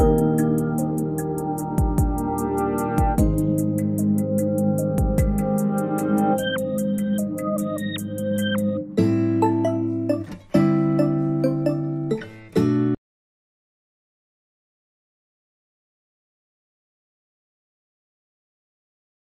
Bye.